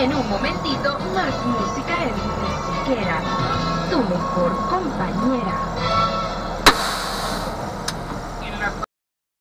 En un momentito, más música en tu mejor compañera.